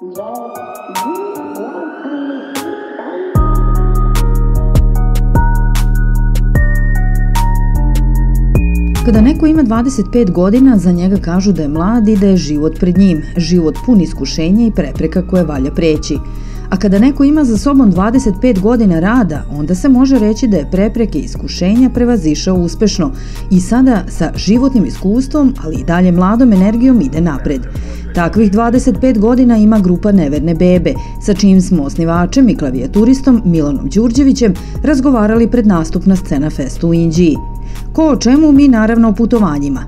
Kada neko ima 25 godina, za njega kažu da je mlad i da je život pred njim, život pun iskušenja i prepreka koje valja preći. A kada neko ima za sobom 25 godina rada, onda se može reći da je prepreke iskušenja prevazišao uspešno i sada sa životnim iskustvom, ali i dalje mladom energijom ide napred. Takvih 25 godina ima grupa Neverne bebe, sa čijim smo osnivačem i klavijaturistom Milanom Đurđevićem razgovarali pred nastup na Scena Festu u Inđiji. Ko o čemu mi naravno o putovanjima.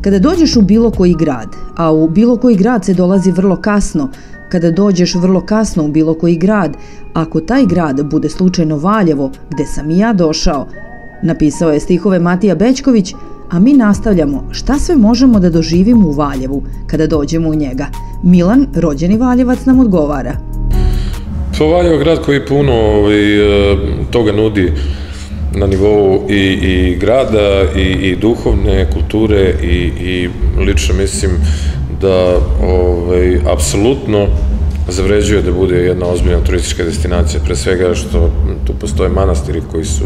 Kada dođeš u bilo koji grad, a u bilo koji grad se dolazi vrlo kasno, kada dođeš vrlo kasno u bilo koji grad, ako taj grad bude slučajno Valjevo, gde sam i ja došao, napisao je stihove Matija Bećković, a mi nastavljamo šta sve možemo da doživimo u Valjevu kada dođemo u njega. Milan, rođeni Valjevac, nam odgovara. Pa Valjevo je grad koji puno ovaj, e, toga nudi na nivou i, i grada i, i duhovne kulture i, i lično mislim da ovaj, apsolutno zavređuje da bude jedna ozbiljna turistička destinacija, pre svega što tu postoje manastiri koji su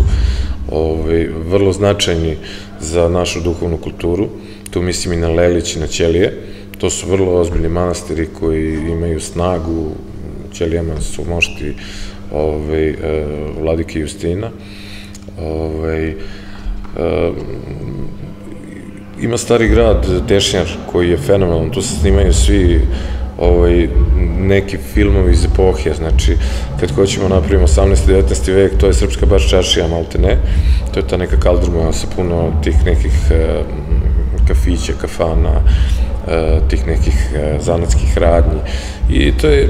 ovaj, vrlo značajni za našu duhovnu kulturu, tu mislim i na Lelić i na Ćelije, to su vrlo ozbiljni manastiri koji imaju snagu, Ćelijama su mošti ovaj, eh, vladike Justina, ovaj, eh, ima stari grad Tešnjar koji je fenomenalan, tu se snimaju svi ovaj, neki filmovi iz epohije, znači kad hoćemo napravimo 18. 19. vek, to je srpska baš čašija, malte ne, to je ta neka kaldruma sa puno tih nekih e, kafića, kafana, e, tih nekih e, zanatskih radnji i to je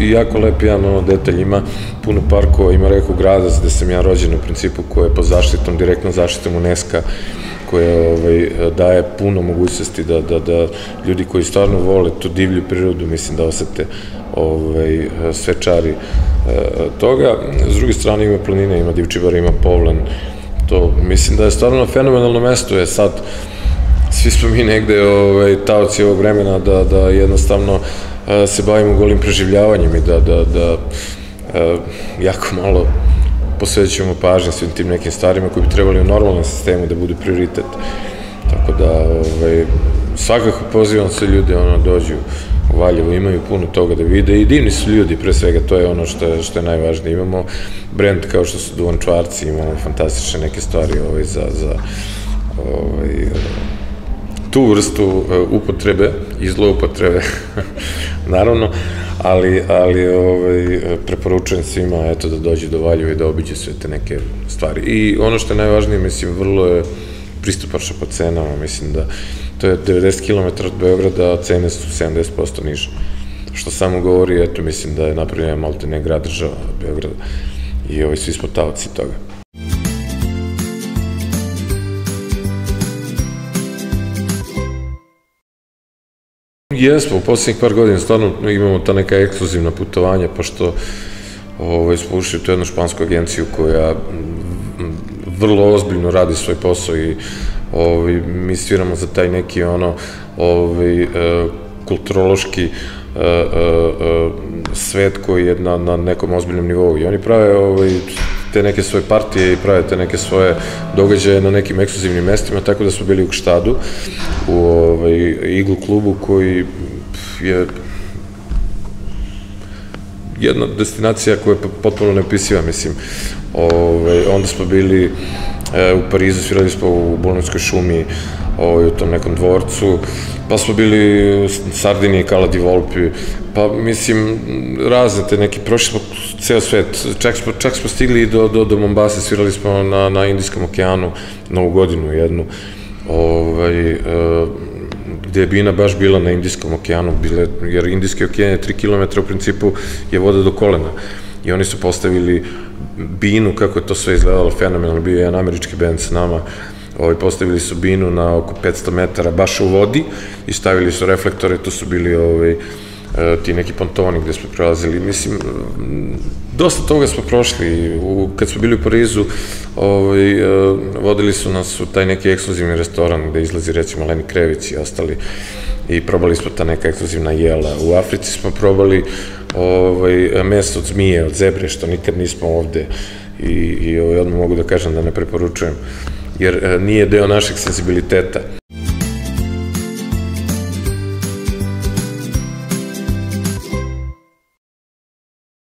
jako lep jedan ono detalj, ima puno parkova, ima reku grada gde sam ja rođen u principu koja je pod zaštitom, direktno zaštitom UNESCO koja ovaj, daje puno mogućnosti da, da, da ljudi koji stvarno vole tu divlju prirodu, mislim da osete ovaj, sve čari e, toga. S druge strane ima planine, ima Divčibar, ima Povlen, to mislim da je stvarno fenomenalno mesto, je sad svi smo mi negde ovaj, taoci ovog vremena da, da jednostavno e, se bavimo golim preživljavanjem i da, da, da e, jako malo posvećujemo pažnje svim tim nekim stvarima koji bi trebali u normalnom sistemu da budu prioritet. Tako da, ovaj, svakako pozivam se ljudi, ono, dođu u Valjevo, imaju puno toga da vide i divni su ljudi, pre svega, to je ono što je, što je najvažnije. Imamo brend kao što su Duvan Čvarci, imamo fantastične neke stvari ovaj, za, za ovaj, tu vrstu uh, upotrebe i zloupotrebe, naravno, ali, ali ovaj, preporučujem svima eto, da dođe do Valjeva i da obiđe sve te neke stvari. I ono što je najvažnije, mislim, vrlo je pristupačno po cenama, mislim da to je 90 km od Beograda, a cene su 70% niže. Što samo govori, eto, mislim da je napravljena malte ne grad država Beograda i ovaj, svi smo tavci toga. Jesmo, u poslednjih par godina stvarno imamo ta neka ekskluzivna putovanja, pošto ovaj, smo ušli u tu jednu špansku agenciju koja vrlo ozbiljno radi svoj posao i ovaj, mi sviramo za taj neki ono ovaj, e, kulturološki e, e, svet koji je na, na nekom ozbiljnom nivou i oni prave ovaj, te neke svoje partije i prave te neke svoje događaje na nekim ekskluzivnim mestima, tako da smo bili u Kštadu, u ovaj, iglu klubu koji je jedna destinacija koja je potpuno neopisiva, mislim. Ove, ovaj, onda smo bili e, u Parizu, svirali smo u Bolonskoj šumi, ovaj, u tom nekom dvorcu, pa smo bili u Sardini, Kala di Volpi, pa mislim, razne te neki, prošli smo ceo svet, čak smo, čak smo stigli do, do, do Mombasa, svirali smo na, na Indijskom okeanu, novu godinu jednu, ovaj, e, gde je Bina baš bila na Indijskom okeanu, bile, jer Indijski okean je 3 km u principu je voda do kolena. I oni su postavili Binu, kako je to sve izgledalo fenomenalno, bio je jedan američki band sa nama, ovaj, postavili su binu na oko 500 metara baš u vodi i stavili su reflektore, to su bili ovaj, e, ti neki pontoni gde smo prelazili. Mislim, dosta toga smo prošli. U, kad smo bili u Parizu, ovaj, e, vodili su nas u taj neki ekskluzivni restoran gde izlazi recimo Leni Krević i ostali i probali smo ta neka ekskluzivna jela. U Africi smo probali ovaj, meso od zmije, od zebre, što nikad nismo ovde i, i ovaj, odmah mogu da kažem da ne preporučujem jer e, nije deo našeg sensibiliteta.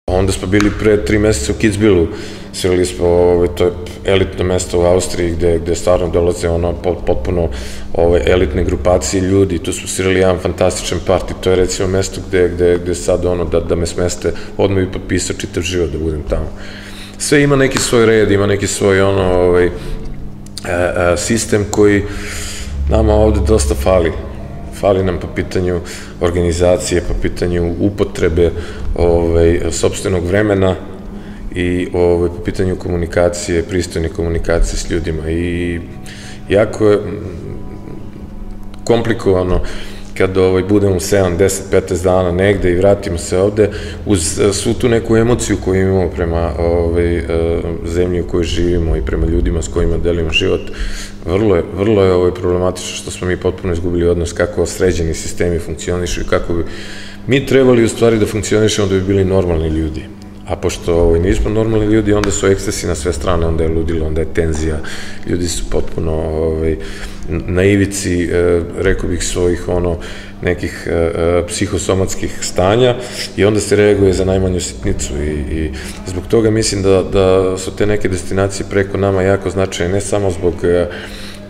Onda smo bili pre tri meseca u Kitzbühelu, svirali smo, ovaj, to je elitno mesto u Austriji gde, gde stvarno dolaze ono potpuno ove, elitne grupacije ljudi, tu smo svirali jedan fantastičan parti, to je recimo mesto gde, gde, gde sad ono da, da me smeste, odmah bi potpisao čitav život da budem tamo. Sve ima neki svoj red, ima neki svoj ono, ovaj, sistem koji nama ovde dosta fali. Fali nam po pitanju organizacije, po pitanju upotrebe ovaj, sobstvenog vremena i ovaj, po pitanju komunikacije, pristojne komunikacije s ljudima. I jako je komplikovano kad ovaj, budemo 7, 10, 15 dana negde i vratimo se ovde, uz eh, svu tu neku emociju koju imamo prema ovaj, eh, zemlji u kojoj živimo i prema ljudima s kojima delimo život, vrlo je, vrlo je ovaj, problematično što smo mi potpuno izgubili odnos kako sređeni sistemi funkcionišu i kako bi mi trebali u stvari da funkcionišemo da bi bili normalni ljudi a pošto ovaj, nismo normalni ljudi, onda su ekstasi na sve strane, onda je ludilo, onda je tenzija, ljudi su potpuno ovaj, na ivici, e, rekao bih, svojih ono, nekih e, e, psihosomatskih stanja i onda se reaguje za najmanju sitnicu i, i zbog toga mislim da, da su te neke destinacije preko nama jako značajne, ne samo zbog e,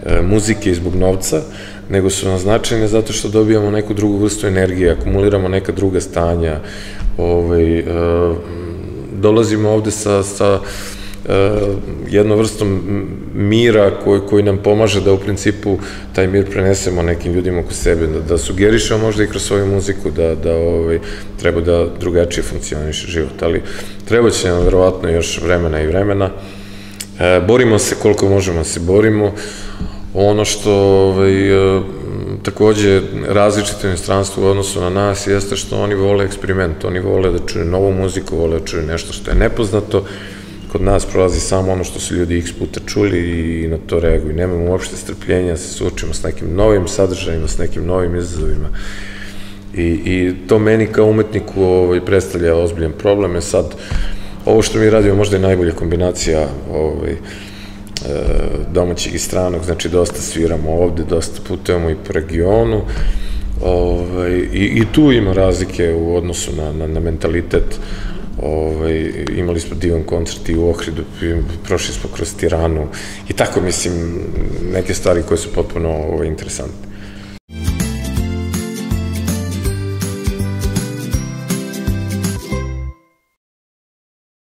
e, muzike i zbog novca, nego su nam značajne zato što dobijamo neku drugu vrstu energije, akumuliramo neka druga stanja, ovaj, e, dolazimo ovde sa, sa uh, jednom vrstom mira koji, koji nam pomaže da u principu taj mir prenesemo nekim ljudima oko sebe, da, da sugerišemo možda i kroz svoju muziku da, da ovaj, treba da drugačije funkcioniše život, ali treba će nam verovatno još vremena i vremena. E, borimo se koliko možemo da se borimo. Ono što ovaj, e, takođe različito inostranstvo u odnosu na nas jeste što oni vole eksperiment, oni vole da čuju novu muziku, vole da čuju nešto što je nepoznato, kod nas prolazi samo ono što su ljudi x puta čuli i na to reaguju. Nemamo uopšte strpljenja, da se suočimo s nekim novim sadržajima, s nekim novim izazovima. I, i to meni kao umetniku ovaj, predstavlja ozbiljan problem. Je sad, ovo što mi radimo možda je najbolja kombinacija ovaj, domaćeg i stranog, znači dosta sviramo ovde, dosta putujemo i po regionu, ovaj, i, i tu ima razlike u odnosu na, na, na mentalitet, ovaj, imali smo divan koncert i u Ohridu, prošli smo kroz Tiranu i tako, mislim, neke stvari koje su potpuno ovaj, interesantne.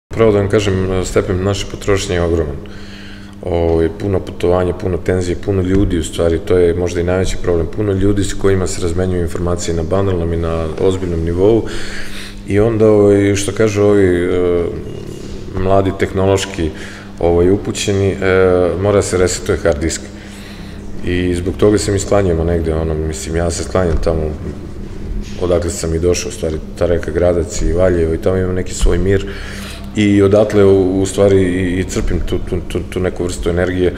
Pravo da vam kažem, stepen naše potrošnje je ogroman ovaj, puno putovanja, puno tenzije, puno ljudi u stvari, to je možda i najveći problem, puno ljudi s kojima se razmenjuju informacije na banalnom i na ozbiljnom nivou i onda, ovaj, što kažu ovi e, mladi tehnološki ovaj, upućeni, e, mora se resetuje hard disk. I zbog toga se mi sklanjamo negde, ono, mislim, ja se sklanjam tamo odakle sam i došao, stvari, ta reka Gradac i Valjevo i tamo imam neki svoj mir i odatle u, u stvari i, i crpim tu, tu, tu, tu neku vrstu energije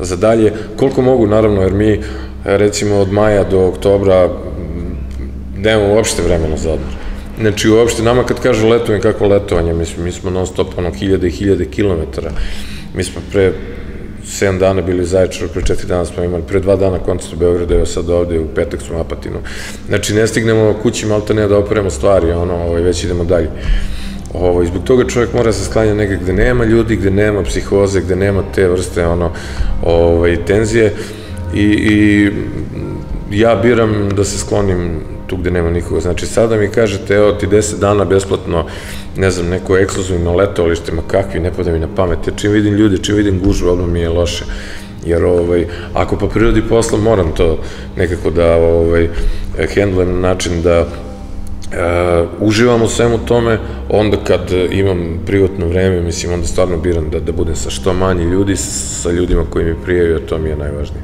za dalje. Koliko mogu, naravno, jer mi recimo od maja do oktobra nemamo uopšte vremena za odmor. Znači, uopšte, nama kad kažu letovanje, kako letovanje, mi, mi smo non stop ono hiljade i hiljade kilometara. Mi smo pre 7 dana bili u Zaječaru, pre 4 dana smo imali, pre 2 dana koncert u Beogradu, evo sad ovde, u petak smo u Apatinu. Znači, ne stignemo kući malte ne da operemo stvari, ono, ovaj, već idemo dalje. Ovo, i zbog toga čovjek mora da se sklanja negde gde nema ljudi, gde nema psihoze, gde nema te vrste ono, ovaj, tenzije i, i ja biram da se sklonim tu gde nema nikoga. Znači, sada mi kažete, evo ti 10 dana besplatno, ne znam, neko ekskluzivno letovalište, ma kakvi, ne pada mi na pamet. Ja čim vidim ljude, čim vidim gužu, odmah mi je loše. Jer, ovaj, ako po prirodi posla moram to nekako da ovaj, hendlujem na način da Uh, uživam u svemu tome, onda kad imam privatno vreme, mislim, onda stvarno biram da, da budem sa što manje ljudi, sa ljudima koji mi prijaju, a to mi je najvažnije.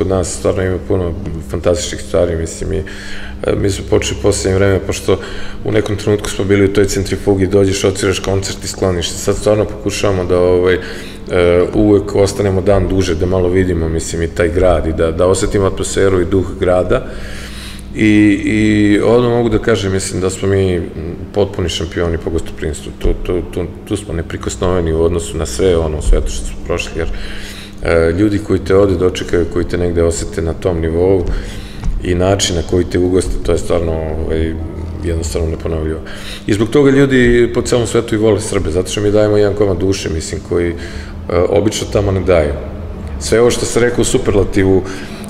kod nas stvarno ima puno fantastičnih stvari, mislim, i mi smo počeli poslednje vreme, pošto u nekom trenutku smo bili u toj centrifugi, dođeš, ociraš koncert i skloniš. Sad stvarno pokušavamo da ovaj, E, uvek ostanemo dan duže, da malo vidimo, mislim, i taj grad i da, da osetimo atmosferu i duh grada I, i odmah mogu da kažem, mislim da smo mi potpuni šampioni po gostoprinstvu. Tu, tu, tu, tu smo neprikosnoveni u odnosu na sve ono u svetu što smo prošli, jer e, ljudi koji te ovde dočekaju, koji te negde osete na tom nivou i način na koji te ugoste, to je stvarno ovaj, jednostavno neponovljivo. I zbog toga ljudi po celom svetu i vole Srbe, zato što mi dajemo jedan komad duše, mislim, koji obično tamo ne daju. Sve ovo što se rekao u superlativu,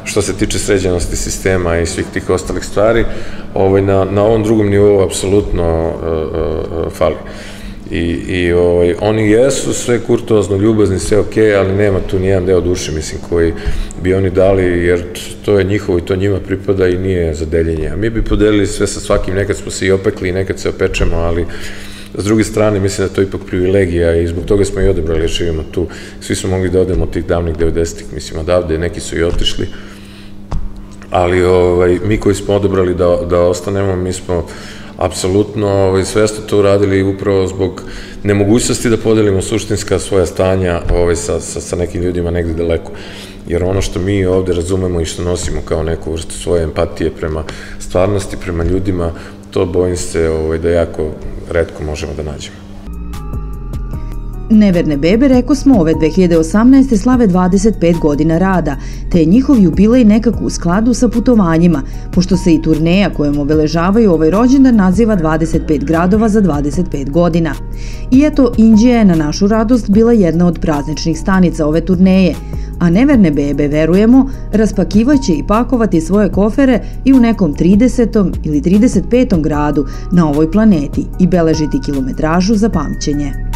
što se tiče sređenosti sistema i svih tih ostalih stvari, ovaj, na, na ovom drugom nivou apsolutno uh, uh, fali. I, i ovaj, oni jesu sve kurtozno, ljubazni, sve ok, ali nema tu nijedan deo duše, mislim, koji bi oni dali, jer to je njihovo i to njima pripada i nije za deljenje. A mi bi podelili sve sa svakim, nekad smo se i opekli i nekad se opečemo, ali S druge strane, mislim da to je ipak privilegija i zbog toga smo i odebrali, jer živimo tu. Svi smo mogli da odemo od tih davnih 90-ih, mislim, odavde, neki su i otišli ali ovaj, mi koji smo odebrali da, da ostanemo, mi smo apsolutno ovaj, svesno to uradili upravo zbog nemogućnosti da podelimo suštinska svoja stanja ovaj, sa, sa, sa nekim ljudima negde daleko. Jer ono što mi ovde razumemo i što nosimo kao neku vrstu svoje empatije prema stvarnosti, prema ljudima, to bojim se ovaj, da jako redko možemo da nađemo. Neverne bebe, reko smo, ove 2018. slave 25 godina rada, te je njihov jubilej nekako u skladu sa putovanjima, pošto se i turneja kojom obeležavaju ovaj rođendan naziva 25 gradova za 25 godina. I eto, Indija je na našu radost bila jedna od prazničnih stanica ove turneje, a neverne bebe, verujemo, raspakivaće i pakovati svoje kofere i u nekom 30. ili 35. gradu na ovoj planeti i beležiti kilometražu za pamćenje.